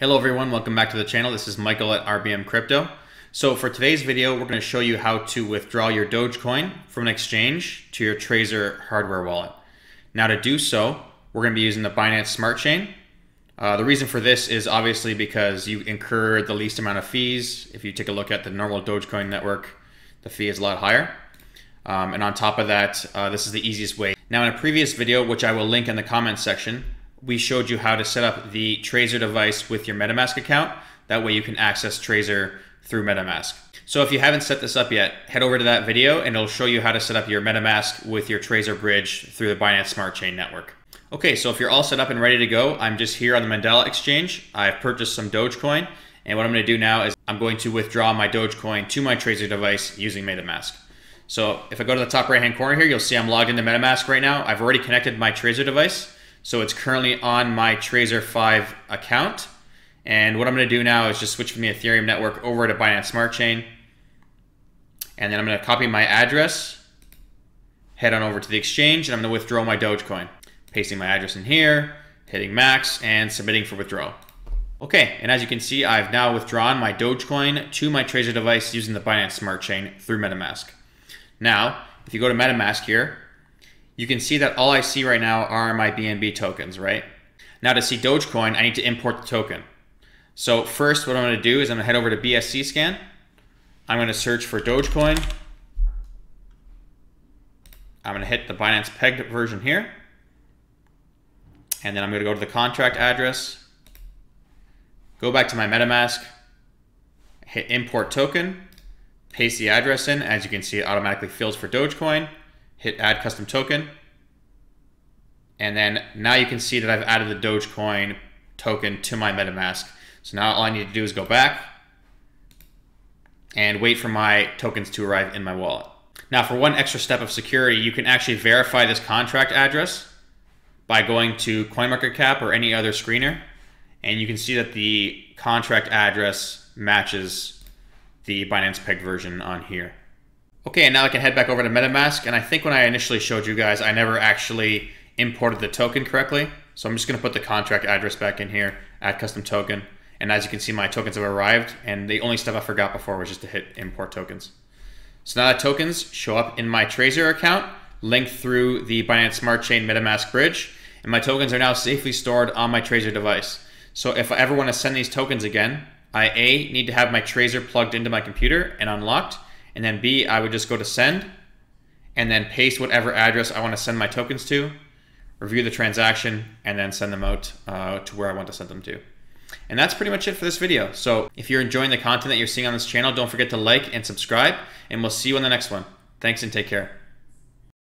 Hello everyone, welcome back to the channel. This is Michael at RBM Crypto. So for today's video, we're going to show you how to withdraw your Dogecoin from an exchange to your Trezor hardware wallet. Now to do so, we're going to be using the Binance Smart Chain. Uh, the reason for this is obviously because you incur the least amount of fees. If you take a look at the normal Dogecoin network, the fee is a lot higher. Um, and on top of that, uh, this is the easiest way. Now in a previous video, which I will link in the comments section, we showed you how to set up the Trezor device with your MetaMask account. That way you can access Trezor through MetaMask. So if you haven't set this up yet, head over to that video and it'll show you how to set up your MetaMask with your Trezor bridge through the Binance Smart Chain network. Okay, so if you're all set up and ready to go, I'm just here on the Mandala exchange. I've purchased some Dogecoin, and what I'm gonna do now is I'm going to withdraw my Dogecoin to my Trezor device using MetaMask. So if I go to the top right hand corner here, you'll see I'm logged into MetaMask right now. I've already connected my Trezor device. So it's currently on my Trezor 5 account. And what I'm going to do now is just switch from the Ethereum network over to Binance Smart Chain. And then I'm going to copy my address, head on over to the exchange, and I'm going to withdraw my Dogecoin. Pasting my address in here, hitting max, and submitting for withdrawal. Okay, and as you can see, I've now withdrawn my Dogecoin to my Trezor device using the Binance Smart Chain through MetaMask. Now, if you go to MetaMask here, you can see that all I see right now are my BNB tokens, right? Now to see Dogecoin, I need to import the token. So first what I'm gonna do is I'm gonna head over to BSC scan. I'm gonna search for Dogecoin. I'm gonna hit the Binance pegged version here. And then I'm gonna go to the contract address, go back to my MetaMask, hit import token, paste the address in. As you can see, it automatically fills for Dogecoin hit add custom token. And then now you can see that I've added the Dogecoin token to my MetaMask. So now all I need to do is go back and wait for my tokens to arrive in my wallet. Now for one extra step of security, you can actually verify this contract address by going to CoinMarketCap or any other screener. And you can see that the contract address matches the Binance Peg version on here. Okay, and now I can head back over to MetaMask, and I think when I initially showed you guys, I never actually imported the token correctly. So I'm just gonna put the contract address back in here, add custom token, and as you can see, my tokens have arrived, and the only stuff I forgot before was just to hit import tokens. So now that tokens show up in my Trezor account, linked through the Binance Smart Chain MetaMask bridge, and my tokens are now safely stored on my Trezor device. So if I ever wanna send these tokens again, I A, need to have my Trezor plugged into my computer and unlocked, and then B, I would just go to send and then paste whatever address I want to send my tokens to, review the transaction, and then send them out uh, to where I want to send them to. And that's pretty much it for this video. So if you're enjoying the content that you're seeing on this channel, don't forget to like and subscribe, and we'll see you in the next one. Thanks and take care.